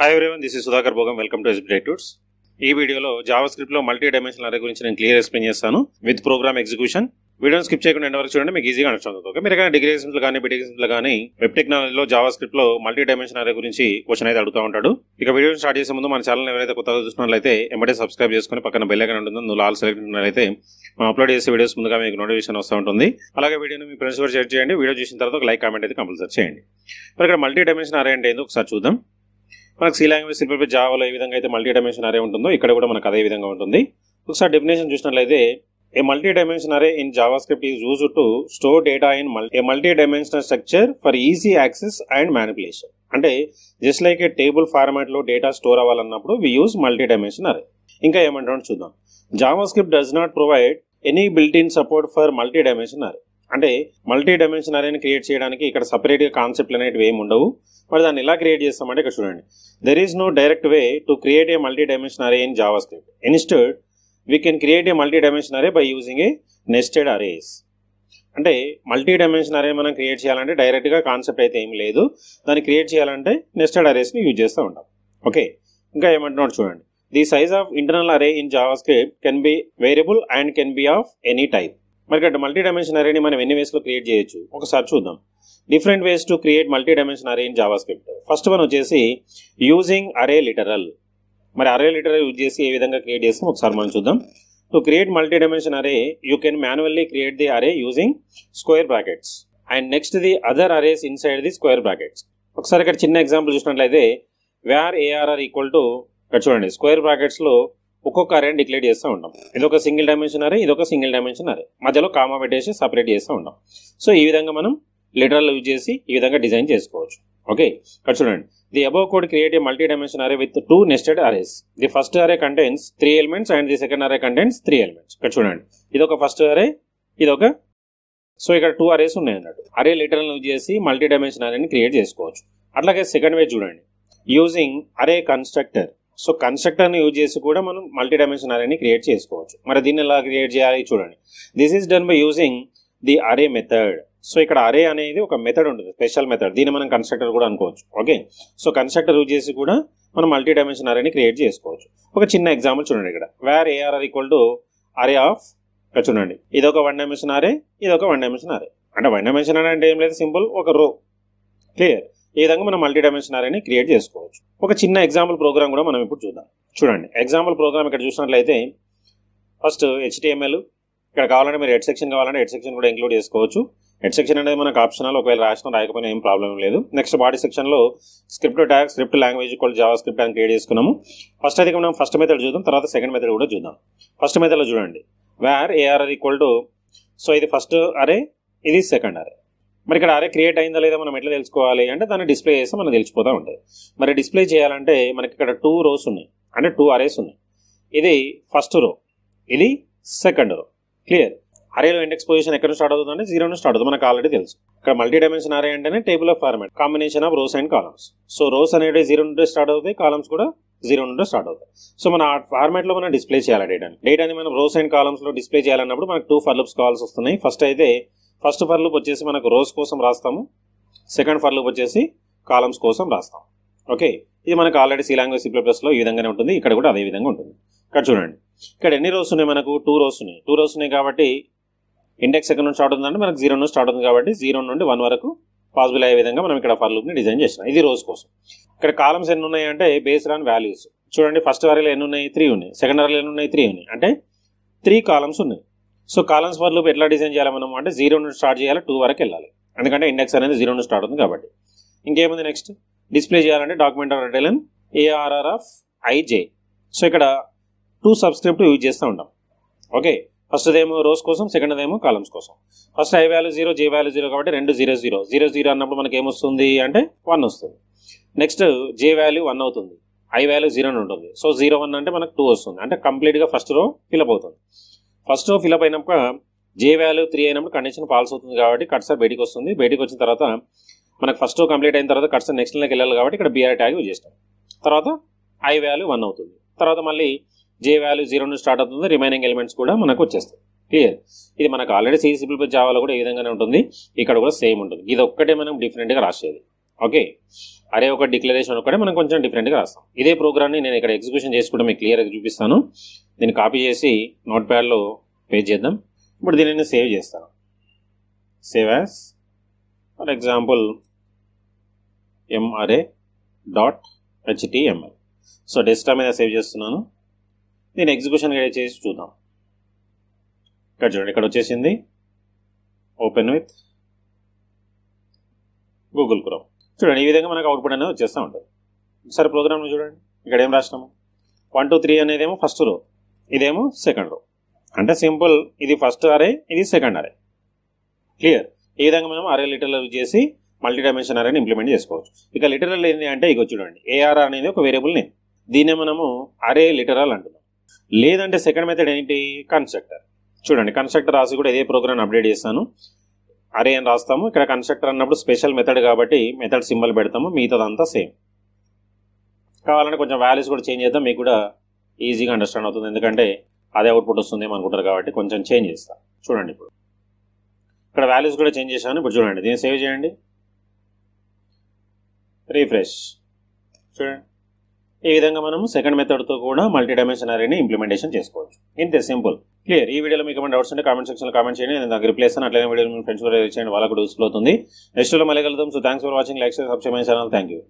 Hi everyone this is Sudhakar Bhogam welcome to SBI tours ఈ వీడియోలో Java స్క్రిప్ట్లో multi dimensional array గురించి నేను క్లియర్ ఎక్స్ప్లెయిన్ చేస్తాను విత్ ప్రోగ్రామ్ ఎగ్జిక్యూషన్ వీడియోని స్కిప్ చేయకుండా ఎండ్ వరకు చూడండి మీకు ఈజీగా అండర్స్టాండ్ అవుతుంది. ఓకే మీరు కానీ డిగ్రీ ఎగ్జామ్స్ కానీ బీటెక్ ఎగ్జామ్స్ కానీ వెబ్ టెక్నాలజీలో జావా స్క్రిప్ట్లో మల్టీ డైమెన్షన్ అరే గురించి క్వశ్చన్ అయితే అడుగుతూ ఉంటాడు. ఇక వీడియో స్టార్ట్ చేసే ముందు మన ఛానల్ ఎవరైతే కొత్తగా చూస్తున్నట్లయితే ఎంబడే సబ్స్క్రైబ్ చేసుకుని పక్కన బెల్ ఐకాన్ ఉంటుందో. నువ్వు ఆల్ సెలెక్ట్ ఉన్నట్లయితే మనం అప్లోడ్ చేసే వీడియోస్ ముందుగా మీకు నోటిఫికేషన్ వస్తూ ఉంటుంది. అలాగే వీడియోని మీ ఫ్రెండ్స్ కూడా షేర్ చేయండి. వీడియో చూసిన తర్వాత ఒక లైక్ కామెంట్ అయితే కంపల్సరీ చేయండి. మరి ఇక్కడ మల్టీ డైమెన్షన్ అరే అంటే ఏందో ఒకసారి చూద్దాం. మనకు సి లాంగ్వేజ్ సింపుల్ జావాలో ఏ విధంగా అయితే మల్టీ డైమెన్షన్ అరే ఉంటుందో ఇక్కడ కూడా మనకు అదే విధంగా ఉంటుంది. ఒకసారి డెఫినేషన్ చూసినట్లయితే a multi dimension array in JavaScript is use to store data in a multi dimensional structure for easy access and manipulation అంటే జస్ట్ లైక్ ఏ టేబుల్ ఫార్మాట్లో data store అవ్వాలన్నప్పుడు we use multi dimension array ఇంకా ఏమంటారో చూద్దాం. JavaScript does not provide any built in support for multi dimension array అంటే multi dimension అరేని create చేయడానికి ఇక్కడ సపరేట్గా కాన్సెప్ట్లు అనేవి ఏమి ఉండవు. మరి దాన్ని ఎలా క్రియేట్ చేస్తామంటే ఇక్కడ చూడండి. There is no direct way to create a multi dimension array in JavaScript instead we can create a multi dimension array by using a nested arrays అంటే మల్టీ డైమెన్షన్ అరే మనం క్రియేట్ చేయాలంటే డైరెక్ట్గా concept అయితే ఏం లేదు. దాన్ని create చేయాలంటే nested అరేస్ని use చేస్తూ ఉంటాం. ఓకే ఇంకా ఏమంటున్నాడు చూడండి. The size of internal array in JavaScript can be variable and can be of any type మరి ఇక్కడ మల్టీ డైమెన్షన్ అరేని మనం ఎన్ని వేస్లో క్రియేట్ చేయొచ్చు? ఒకసారి చూద్దాం. Different ways to create multi dimension array in JavaScript first one వచ్చేసి యూజింగ్ అరే లిటరల్ మరి array literal use చేసి ఏ విధంగా క్రియేట్ చేస్తాం? ఒకసారి మనం చూద్దాం. To create multi dimension array you can manually create the array using square brackets and next the other arrays inside the square brackets ఒకసారి ఇక్కడ చిన్న ఎగ్జాంపుల్ చూసినట్లయితే వేర్ ఏఆర్ఆర్ ఈక్వల్ టు ఇక్కడ చూడండి స్క్వేర్ బ్రాకెట్స్లో ఒక్కొక్క అరేని డిక్లేర్ చేస్తూ ఉంటాం ఇది ఒక సింగిల్ డైమెన్షన్ అరే ఇది ఒక సింగిల్ డైమెన్షన్ అరే మధ్యలో కామా పెట్టేసి సపరేట్ చేస్తూ ఉంటాం సో ఈ విధంగా మనం లిటరల్ యూజ్ చేసి ఈ విధంగా డిజైన్ చేసుకోవచ్చు. ఓకే? ఇక్కడ చూడండి. The above code create a multi dimension array with two nested arrays the first array contains three elements and the second array contents three elements ఇక్కడ చూడండి. ఇది ఒక ఫస్ట్ అరే ఇది ఒక సో ఇక్కడ టూ అరేస్ ఉన్నాయి అన్నట్టు. అరే లిటరల్ యూజ్ చేసి మల్టీ డైమెన్షన్ అరేని క్రియేట్ చేసుకోవచ్చు. అట్లాగే సెకండ్ వే చూడండి. యూజింగ్ అరే కన్స్ట్రక్టర్ సో కన్స్ట్రక్టర్ని యూజ్ చేసి కూడా మనం మల్టీ డైమెన్షన్ అరేని క్రియేట్ చేసుకోవచ్చు. మరి దీన్ని ఎలా క్రియేట్ చేయాలి చూడండి. This is done by using the array method so ఇక్కడ అరే అనేది ఒక మెథడ్ ఉంటుంది స్పెషల్ మెథడ్ దీన్ని మనం కన్స్ట్రక్టర్ కూడా అనుకోవచ్చు. ఓకే సో కన్స్ట్రక్టర్ యూజ్ చేసి కూడా మనం మల్టీ డైమెన్షన్ అరేని క్రియేట్ చేసుకోవచ్చు. ఒక చిన్న ఎగ్జాంపుల్ చూడండి ఇక్కడ. Where ARR equal to array of ఇక్కడ చూడండి. ఇది ఒక వన్ డైమెన్షన్ అరే ఇది ఒక వన్ డైమెన్షన్ అరే అంటే వన్ డైమెన్షన్ అరే అంటే ఏం లేదు సింపుల్ ఒక రో క్లియర్ ఈ విధంగా మనం మల్టీ డైమెన్షన్ అరేని క్రియేట్ చేసుకోవచ్చు. ఒక చిన్న ఎగ్జాంపుల్ ప్రోగ్రామ్ కూడా మనం ఇప్పుడు చూద్దాం. చూడండి. ఎగ్జాంపుల్ ప్రోగ్రామ్ ఇక్కడ చూసినట్లయితే ఫస్ట్ హెచ్టిఎంఎల్ ఇక్కడ కావాలంటే మీరు హెడ్ సెక్షన్ కావాలంటే హెడ్ సెక్షన్ కూడా ఇంక్లూడ్ చేసుకోవచ్చు. హెడ్ సెక్షన్ అనేది మనకు ఆప్షనల్ ఒకవేళ రాసిన రాయకపోయినా ఏం ప్రాబ్లం లేదు. నెక్స్ట్ బాడీ సెక్షన్లో స్క్రిప్ట్ ట్యాగ్ స్క్రిప్ట్ లాంగ్వేజ్ కూడా జావా స్క్రిప్ట్ అని క్రియేట్ చేసుకున్నాము. ఫస్ట్ అయితే మనం ఫస్ట్ మెథడ్ చూద్దాం తర్వాత సెకండ్ మెథడ్ కూడా చూద్దాం. ఫస్ట్ మెథడ్లో చూడండి. Where ARR equal to so ఇది ఫస్ట్ అరే ఇది సెకండ్ అరే మరి ఇక్కడ అరే క్రియేట్ అయిందా లేదా మనం ఎట్లా తెలుసుకోవాలి అంటే దాన్ని డిస్ప్లే చేస్తే మనం తెలిసిపోతూ ఉంటుంది. మరి డిస్ప్లే చేయాలంటే మనకి ఇక్కడ టూ రోస్ ఉన్నాయి. అంటే టూ అరేస్ ఉన్నాయి. ఇది ఫస్ట్ రో ఇది సెకండ్ రో క్లియర్ అరేలో ఇండెక్స్ పొజిషన్ ఎక్కడ స్టార్ట్ అవుతుంది అంటే జీరో స్టార్ట్ అవుతుంది. మనకు ఆల్రెడీ తెలుసు. ఇక్కడ మల్టీ డైమెన్షన్ అరే అంటేనే table of format combination of rows and columns so rows అనేవి జీరో నుండి స్టార్ట్ అవుతాయి కాలమ్స్ కూడా జీరో నుండి స్టార్ట్ అవుతాయి. సో మన ఆ ఫార్మాట్లో మనం డిస్ప్లే చేయాలి డేటాని డేటాని మనం రోస్ అండ్ కాలమ్స్లో డిస్ప్లే చేయాలన్నప్పుడు మనకు టూ ఫర్లప్స్ కావాల్సి వస్తున్నాయి. ఫస్ట్ అయితే ఫస్ట్ ఫర్ లూప్ వచ్చేసి మనకు రోస్ కోసం రాస్తాము. సెకండ్ ఫర్ లూప్ వచ్చేసి కాలమ్స్ కోసం రాస్తాం ఓకే ఇది మనకు ఆల్రెడీ సి లాంగ్వేజ్ సి ప్లస్లో ఈ విధంగానే ఉంటుంది. ఇక్కడ కూడా అదే విధంగా ఉంటుంది. ఇక్కడ చూడండి. ఇక్కడ ఎన్ని రోస్ ఉన్నాయి మనకు? టూ రోస్ ఉన్నాయి. టూ రోస్ ఉన్నాయి కాబట్టి ఇండెక్స్ ఎక్కడ నుంచి స్టార్ట్ ఉందంటే మనకు జీరో నుంచి స్టార్ట్ ఉంది కాబట్టి జీరో నుండి వన్ వరకు పాసిబుల్ అయ్యే విధంగా మనం ఇక్కడ ఫర్ లూప్ని డిజైన్ చేసినాం ఇది రోస్ కోసం. ఇక్కడ కాలమ్స్ ఎన్ని ఉన్నాయి అంటే బేస్డ్ ఆన్ వాల్యూస్ చూడండి ఫస్ట్ వరలో ఎన్ని ఉన్నాయి? త్రీ ఉన్నాయి. సెకండ్ వరలో ఎన్ని ఉన్నాయి? త్రీ ఉన్నాయి. అంటే త్రీ కాలమ్స్ ఉన్నాయి. సో కాలమ్స్ ఫర్ లూప్ ఎట్లా డిజైన్ చేయాలి మనం అంటే జీరో నుండి స్టార్ట్ చేయాలి టూ వరకు వెళ్ళాలి. ఎందుకంటే ఇండెక్స్ అనేది జీరో నుండి స్టార్ట్ అవుతుంది కాబట్టి. ఇంకేముంది నెక్స్ట్? డిస్ప్లే చేయాలంటే డాక్యుమెంట్ ఆర్ రిటైలన్ ఏఆర్ఆర్ ఆఫ్ ఐజే సో ఇక్కడ టూ సబ్స్క్రిప్ట్ యూజ్ చేస్తూ ఉంటాం. ఓకే? ఫస్ట్ ఏమో రోస్ కోసం సెకండ్ ఏమో కాలమ్స్ కోసం. First I value zero J value zero కాబట్టి రెండు జీరో జీరో జీరో జీరో అన్నప్పుడు మనకి ఏమొస్తుంది అంటే వన్ వస్తుంది. నెక్స్ట్ జే వాల్యూ వన్ అవుతుంది. ఐ వాల్యూ జీరో ఉంటుంది. సో జీరో వన్ అంటే మనకు టూ వస్తుంది. అంటే కంప్లీట్గా ఫస్ట్ రో ఫిల్అప్ అవుతుంది. First fill up fill up అయినప్పుడు జే వాల్యూ త్రీ అయినప్పుడు కండిషన్ ఫాల్స్ అవుతుంది కాబట్టి కట్సర్ బయటికి వస్తుంది. బయటికి వచ్చిన తర్వాత మనకు ఫస్ట్ కంప్లీట్ అయిన తర్వాత కట్సర్ నెక్స్ట్ లెక్క వెళ్ళాలి కాబట్టి ఇక్కడ బీఆర్ ట్యాగ్ యూజ్ చేస్తాం. తర్వాత ఐ వాల్యూ వన్ అవుతుంది. తర్వాత మళ్ళీ జే వాల్యూ జీరో నుంచి స్టార్ట్ అవుతుంది. రిమైనింగ్ ఎలిమెంట్స్ కూడా మనకు వచ్చేస్తాయి. క్లియర్ ఇది మనకు ఆల్రెడీ సి సింపుల్ జావాలో కూడా ఈ విధంగానే ఉంటుంది. ఇక్కడ కూడా సేమ్ ఉంటుంది. ఇది ఒక్కటే మనం డిఫరెంట్గా రాసేది. ఓకే అరే ఒక డిక్లరేషన్ ఒకటే మనం కొంచెం డిఫరెంట్గా రాస్తాం. ఇదే ప్రోగ్రామ్ని నేను ఇక్కడ ఎగ్జిక్యూషన్ చేసుకుంటే మీకు క్లియర్గా చూపిస్తాను. దీన్ని కాపీ చేసి నోట్ ప్యాడ్లో పేజ్ చేద్దాం. ఇప్పుడు దీనిని సేవ్ చేస్తాను. Save as for example MRA dot HTML so desktop మీద సేవ్ చేస్తున్నాను. దీన్ని ఎగ్జిక్యూషన్ చేసి చూద్దాం. ఇక్కడ చూడండి ఇక్కడ వచ్చేసింది. ఓపెన్ విత్ గూగుల్ క్రోమ్ చూడండి ఈ విధంగా మనకు అవుట్పుట్ అనేది వచ్చేస్తూ ఉంటుంది. ఒకసారి ప్రోగ్రామ్ చూడండి. ఇక్కడ ఏం రాసినాము వన్ టూ త్రీ అనేది ఏమో ఫస్ట్ రో ఇదేమో సెకండ్ రో అంటే సింపుల్ ఇది ఫస్ట్ అరే ఇది సెకండ్ అరే క్లియర్ ఈ విధంగా మనం అరే లిటరల్ చేసి మల్టీ డైమెన్షన్ అరేని ఇంప్లిమెంట్ చేసుకోవచ్చు. ఇక లిటరల్ ఏంటి అంటే ఇక చూడండి. ఏఆర్ అనేది ఒక వేరియబుల్ నేమ్ దీన్నే మనము అరే లిటరల్ అంటున్నాం. లేదంటే సెకండ్ మెథడ్ ఏంటి? కన్స్ట్రక్టర్ చూడండి కన్స్ట్రక్టర్ రాసి కూడా ఇదే ప్రోగ్రామ్ అప్డేట్ చేస్తాను. అరే అని రాస్తాము. ఇక్కడ కన్స్ట్రక్టర్ అన్నప్పుడు స్పెషల్ మెథడ్ కాబట్టి మెథడ్ సింబల్ పెడతాము. మిగతాదంతా సేమ్ కావాలంటే కొంచెం వాల్యూస్ కూడా చేంజ్ చేద్దాం. మీకు కూడా ఈజీగా అండర్స్టాండ్ అవుతుంది. ఎందుకంటే అదే అవుట్పుట్ వస్తుంది అనుకుంటారు కాబట్టి కొంచెం చేంజ్ చేస్తాను చూడండి ఇప్పుడు. ఇక్కడ వాల్యూస్ కూడా చేంజ్ చేశాను ఇప్పుడు చూడండి. దీన్ని సేవ్ చేయండి. రీఫ్రెష్ చూడండి. ఈ విధంగా మనం సెకండ్ మెథడ్తో కూడా మల్టీ డైమెన్షన్ అరేని ఇంప్లిమెంటేషన్ చేసుకోవచ్చు. ఇంతే సింపుల్ క్లియర్ ఈ వీడియోలో మీకు ఏమైనా డౌట్స్ ఉంటే కామెంట్ సెక్షన్లో కామెంట్ చేయండి. నేను దగ్గర రిప్లేస్ అని అట్లనే వీడియో మీ ఫ్రెండ్స్ కూడా చేయండి. వాళ్ళకు కూడా యూస్ఫుల్ అవుతుంది. నెక్స్ట్లో మళ్ళీ కలుద్దాం. So thanks for watching like subscribe my channel thank you